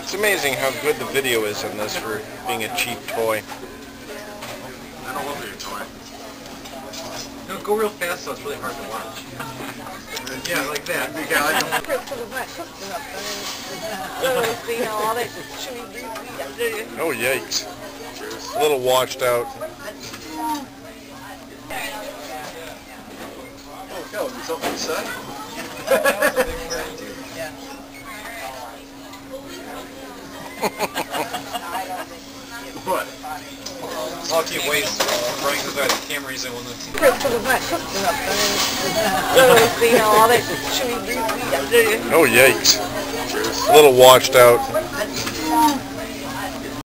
It's amazing how good the video is in this for being a cheap toy. I don't love your toy. No, go real fast so it's really hard to watch. yeah, like that. Yeah, I don't. Oh yikes. A little washed out. Oh, go. Is something set? What? Lucky ways, uh, Brian goes out the camera, he's in one of the... Oh yikes. A little washed out.